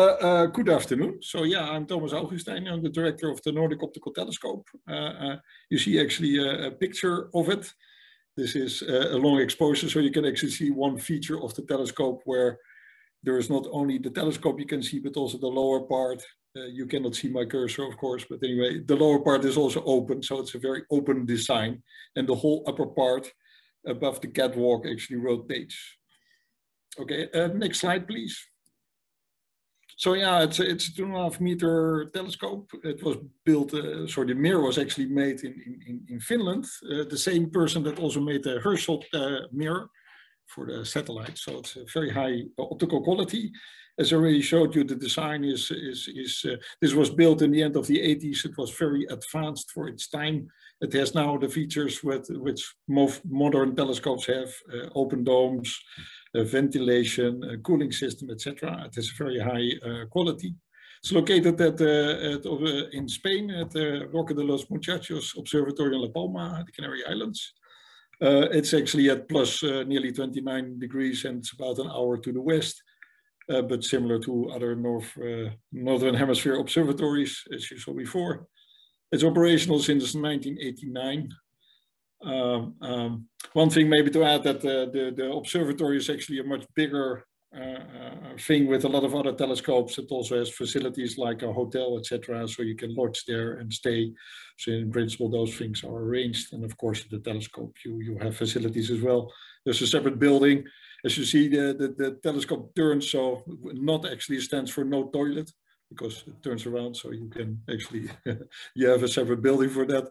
Uh, uh, good afternoon. So yeah, I'm Thomas Augusteijn. I'm the director of the Nordic Optical Telescope. Uh, you see actually a, a, picture of it. This is a long exposure, so you can actually see one feature of the telescope where there is not only the telescope you can see, but also the lower part. You cannot see my cursor, of course, but anyway, the lower part is also open, so it's a very open design. And the whole upper part above the catwalk actually rotates. Okay, next slide, please. So yeah, it's a, it's a two and a half meter telescope. It was built, uh, sorry, the mirror was actually made in, in, in Finland. Uh, the same person that also made the Herschel uh, mirror for the satellite. So it's a very high optical quality. As I already showed you, the design is, is, is uh, this was built in the end of the 80s. It was very advanced for its time. It has now the features with, which most modern telescopes have, uh, open domes, uh, ventilation, uh, cooling system, etc. It has very high uh, quality. It's located at, at in Spain at the Roque de los Muchachos Observatory in La Palma, the Canary Islands. Uh, it's actually at plus uh, nearly 29 degrees and it's about an hour to the west, uh, but similar to other North, Northern Hemisphere observatories, as you saw before. It's operational since 1989. Um, um, one thing maybe to add that uh, the, the observatory is actually a much bigger uh, uh, thing with a lot of other telescopes. It also has facilities like a hotel, etc. So you can lodge there and stay. So in principle, those things are arranged. And of course, the telescope, you, you have facilities as well. There's a separate building. As you see, the, the, the telescope turns, so not actually stands for no toilet because it turns around so you can actually you have a separate building for that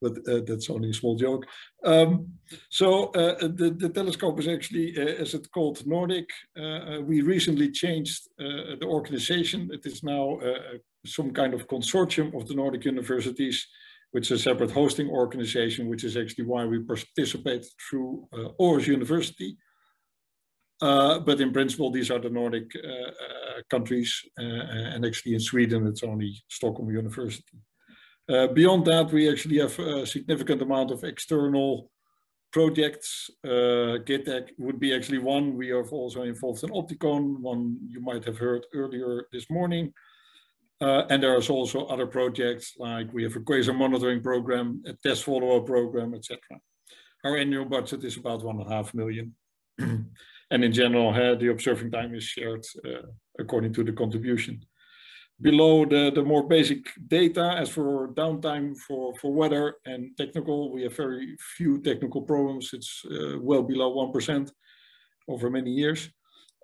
but uh, that's only a small joke. Um, so uh, the, the telescope is actually, uh, as it's called, Nordic. Uh, uh, we recently changed uh, the organization. It is now some kind of consortium of the Nordic universities, which is a separate hosting organization, which is actually why we participate through uh, Aarhus University. Uh, but in principle, these are the Nordic uh, uh, countries, and actually in Sweden, it's only Stockholm University. Uh, beyond that, we actually have a significant amount of external projects. Uh, ChETEC would be actually one. We are also involved in Opticon, one you might have heard earlier this morning. Uh, and there is also other projects like we have a quasar monitoring program, a test follow-up program, etc. Our annual budget is about one and a half million. and in general, the observing time is shared uh, according to the contribution below the, the more basic data as for downtime for, for weather and technical, we have very few technical problems. It's uh, well below 1% over many years.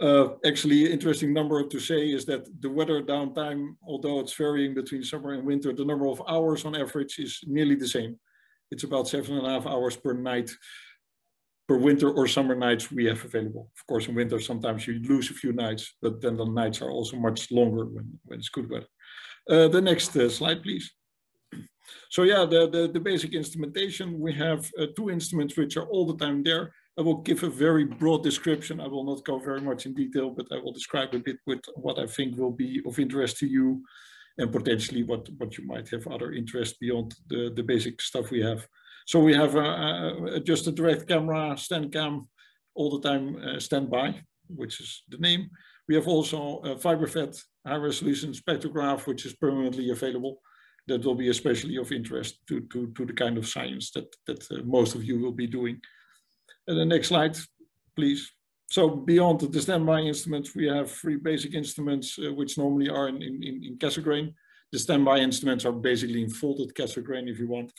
Uh, actually, interesting number to say is that the weather downtime, although it's varying between summer and winter, the number of hours on average is nearly the same. It's about seven and a half hours per night per winter or summer nights we have available. Of course, in winter, sometimes you lose a few nights, but then the nights are also much longer when, when it's good weather. Uh, the next uh, slide, please. So yeah, the, the, the basic instrumentation, we have uh, two instruments which are all the time there. I will give a very broad description. I will not go very much in detail, but I will describe a bit with what I think will be of interest to you and potentially what, what you might have other interest beyond the, the basic stuff we have. So we have a, a, just a direct camera, StanCam, all the time uh, standby, which is the name. We have also a fiber-fed high resolution spectrograph, which is permanently available. That will be especially of interest to, to, to the kind of science that, that uh, most of you will be doing. And the next slide, please. So beyond the standby instruments, we have three basic instruments, uh, which normally are in, in, in Cassegrain. The standby instruments are basically in folded Cassegrain if you want.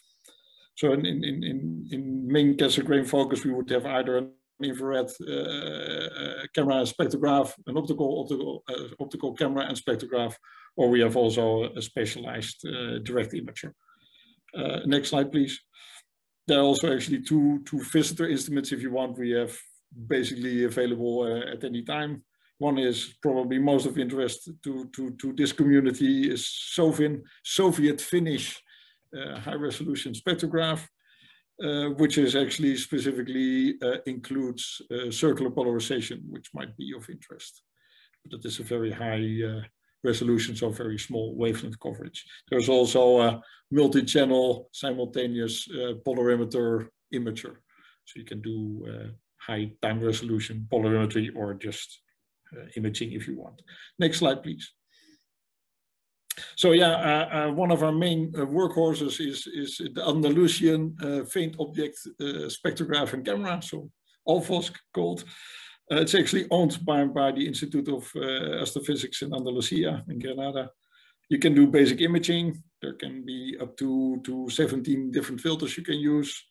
So in, in, in, in main Cassegrain focus, we would have either an infrared uh, uh, camera spectrograph, an optical optical uh, optical camera and spectrograph, or we have also a specialized uh, direct imager. Uh, next slide, please. There are also actually two two visitor instruments if you want. We have basically available uh, at any time. One is probably most of interest to, to, to this community is SOFIN, Soviet Finnish high resolution spectrograph, uh, which is actually specifically uh, includes circular polarization, which might be of interest. But it is a very high resolution, so very small wavelength coverage. There's also a multi-channel simultaneous uh, polarimeter imager. So you can do uh, high time resolution polarimetry or just imaging if you want. Next slide, please. So yeah, uh, eh, one of our main uh, workhorses is, is the Andalusian eh, faint object spectrograph and camera, so ALFOSC called. it's actually owned by, by the Institute of Astrophysics in Andalusia in Granada. You can do basic imaging. There can be up to, to 17 different filters you can use.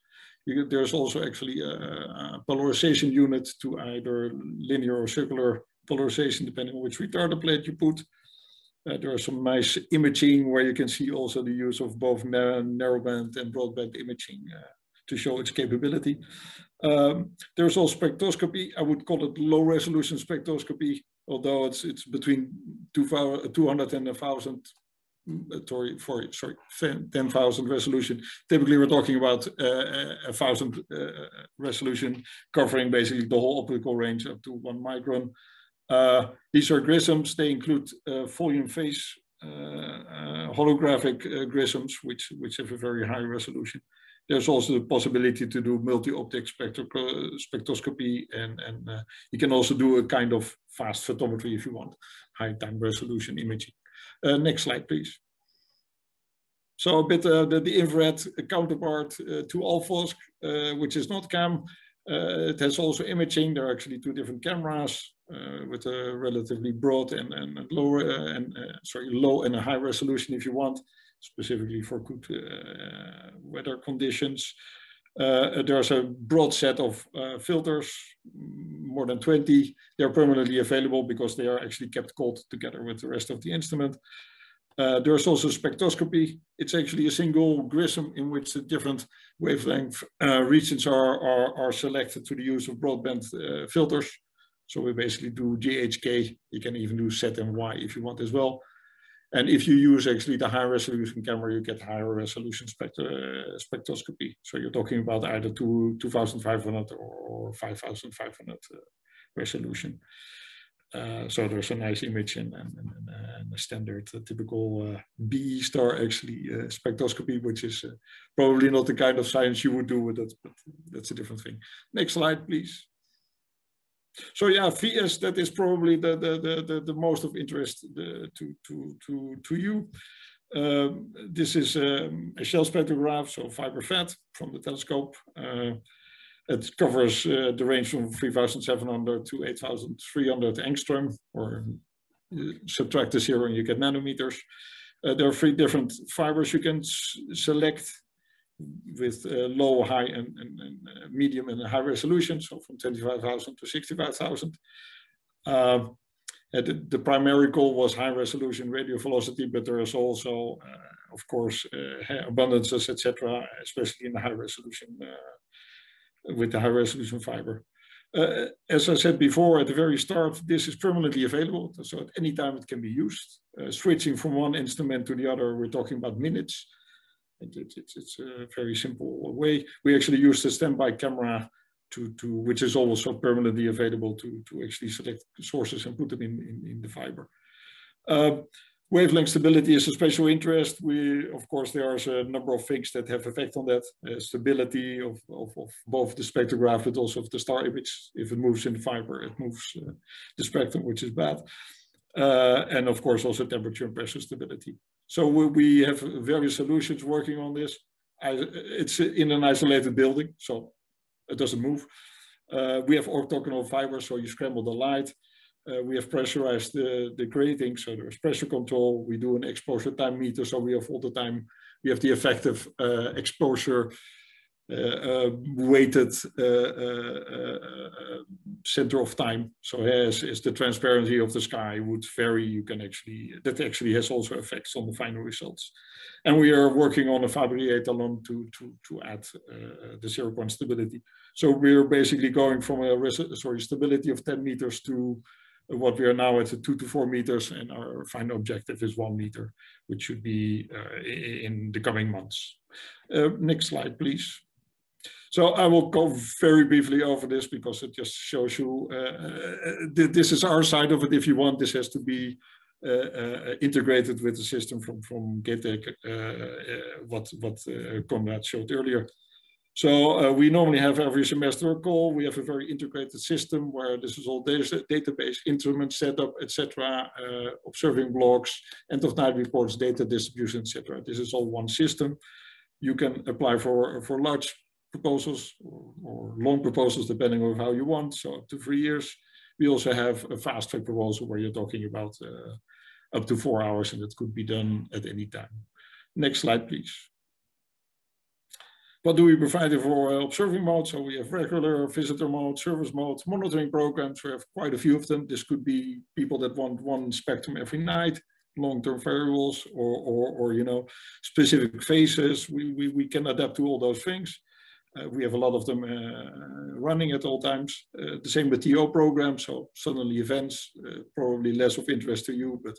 You, there's also actually a, a, polarization unit to either linear or circular polarization, depending on which retarder plate you put. Uh, there are some nice imaging where you can see also the use of both narrowband and broadband imaging uh, to show its capability. Um, there's also spectroscopy. I would call it low resolution spectroscopy, although it's it's between 200 and 1,000 mm, sorry, for, sorry, 10,000 resolution. Typically, we're talking about uh, a thousand uh, resolution covering basically the whole optical range up to one micron. Uh, these are grisms. They include uh, volume phase uh, uh, holographic uh, grisms, which, which have a very high resolution. There's also the possibility to do multi-optic spectroscopy, and, and you can also do a kind of fast photometry if you want, high time resolution imaging. next slide, please. So a bit uh, the, the, infrared counterpart uh, to ALFOSC, uh, which is NOTCam. it has also imaging. There are actually two different cameras. Uh, with a relatively broad and, and, and low uh, and uh, sorry low and a high resolution if you want, specifically for good weather conditions. there's a broad set of filters, more than 20. They're permanently available because they are actually kept cold together with the rest of the instrument. Uh, there's also spectroscopy. It's actually a single grism in which the different wavelength uh, regions are, are, are, selected to the use of broadband uh, filters. So we basically do JHK. You can even do Z and Y if you want as well. And if you use actually the high resolution camera, you get higher resolution uh, spectroscopy. So you're talking about either two, 2500 or 5500 uh, resolution. Uh, so there's a nice image and, and, and, and a standard uh, typical uh, B star actually uh, spectroscopy, which is probably not the kind of science you would do with it, but that's a different thing. Next slide, please. So yeah, FIES, that is probably the, the, the, the, the most of interest uh, to, to, to, to you. Um, this is um, a shell spectrograph, so fiber-fed from the telescope. Uh, it covers uh, the range from 3,700 to 8,300 angstrom, or uh, subtract the zero and you get nanometers. Uh, there are three different fibers you can select with uh, low, high, and, and, and, uh, medium and high resolution, so from 25,000 to 65,000. Uh, the, the, primary goal was high resolution radial velocity, but there is also, uh, of course, uh, abundances, etc., especially in the high resolution, uh, with the high resolution fiber. as I said before, at the very start, this is permanently available, so at any time it can be used. switching from one instrument to the other, we're talking about minutes. It, it, it's a very simple way. We actually use the standby camera to, to which is also permanently available to, to actually select sources and put them in, in, in the fiber. Uh, wavelength stability is a special interest. We, of course, there are a number of things that have effect on that. Uh, stability of, of, of, both the spectrograph, but also of the star image. If it moves in the fiber, it moves uh, the spectrum, which is bad. Uh, and of course, also temperature and pressure stability. So we, have various solutions working on this. It's in an isolated building, so it doesn't move. Uh, we have octagonal fibers, so you scramble the light. Uh, we have pressurized the, the grating, so there's pressure control. We do an exposure time meter, so we have all the time, we have the effective uh, exposure weighted uh, center of time. So as, as the transparency of the sky would vary, you can actually, that actually has also effects on the final results. And we are working on a Fabry-Pérot to, to, to add uh, the zero point stability. So we're basically going from a sorry, stability of 10 meters to what we are now at two to four meters and our final objective is one meter, which should be uh, in the coming months. Uh, next slide, please. So I will go very briefly over this because it just shows you uh, uh this is our side of it. If you want, this has to be uh, uh, integrated with the system from from uh, uh, what what Conrad showed earlier. So uh, we normally have every semester a call. We have a very integrated system where this is all data, database, instrument setup, etc., uh, observing blocks, end of night reports, data distribution, etc. This is all one system. You can apply for for large proposals or, or, long proposals depending on how you want. So up to three years. We also have a fast track proposal where you're talking about uh, up to four hours, and it could be done at any time. Next slide, please. What do we provide for observing mode? So we have regular visitor mode, service mode, monitoring programs. We have quite a few of them. This could be people that want one spectrum every night, long-term variables, or, or, or, you know, specific phases. We, we, we can adapt to all those things. Uh, we have a lot of them uh, running at all times. Uh, the same with TO programs, so suddenly events, uh, probably less of interest to you, but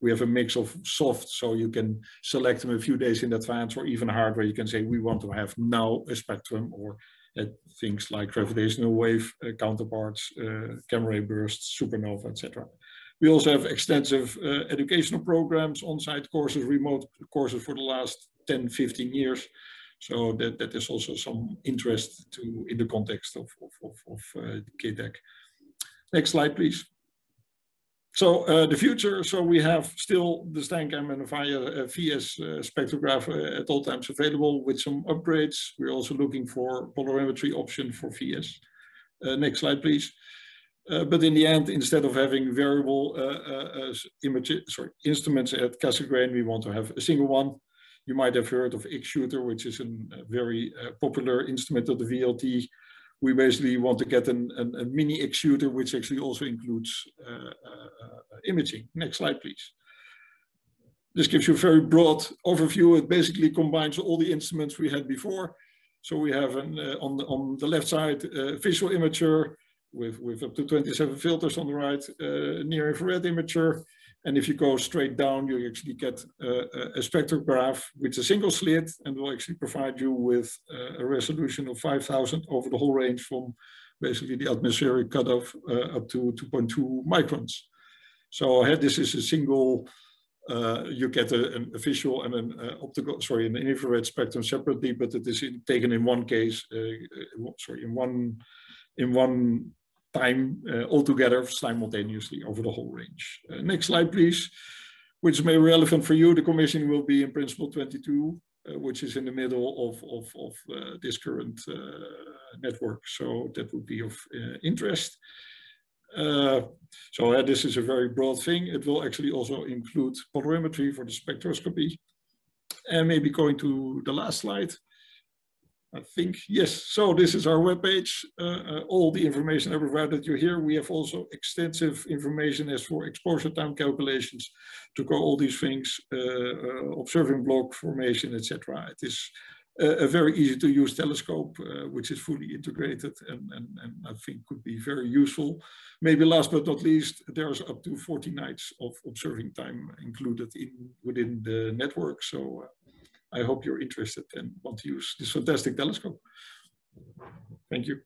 we have a mix of soft, so you can select them a few days in advance, or even hardware. You can say we want to have now a spectrum, or uh, things like gravitational wave uh, counterparts, uh, gamma ray bursts, supernova, etc. We also have extensive educational programs, on-site courses, remote courses for the last 10, 15 years. So that, that is also some interest to in the context of, of, of, of uh, ChETEC. Next slide, please. So uh, the future, so we have still the STANCAM and the VIA uh, FIES uh, spectrograph uh, at all times available with some upgrades. We're also looking for polarimetry option for FIES. Uh, next slide, please. Uh, but in the end, instead of having variable image, sorry, instruments at Cassegrain, we want to have a single one. You might have heard of X-Shooter, which is a very popular instrument of the VLT we basically want to get an, an, a mini X shooter, which actually also includes uh, uh, uh, imaging. Next slide, please. This gives you a very broad overview. It basically combines all the instruments we had before. So we have an, uh, on, the, on the left side, uh, visual imager with, with up to 27 filters on the right, uh, near infrared imager, and if you go straight down, you actually get a, a spectrograph with a single slit and will actually provide you with a resolution of 5000 over the whole range from basically the atmospheric cutoff uh, up to 2.2 microns. So uh, this is a single, uh, you get a, a, visual and an uh, optical, sorry, an infrared spectrum separately, but it is in, taken in one case, uh, uh, sorry, in one, in one time uh, altogether simultaneously over the whole range. Uh, next slide, please. Which may be relevant for you. The commission will be in principle 22, uh, which is in the middle of, of, of uh, this current uh, network. So that would be of uh, interest. so this is a very broad thing. It will actually also include polarimetry for the spectroscopy. And maybe going to the last slide. I think, yes. So this is our webpage. Uh, uh, all the information I provided you here. We have also extensive information as for exposure time calculations to go all these things, uh, uh observing block formation, etc. It is a, very easy to use telescope, uh, which is fully integrated and, and, and I think could be very useful. Maybe last but not least, there's up to 40 nights of observing time included in within the network. So uh, I hope you're interested and want to use this fantastic telescope. Thank you.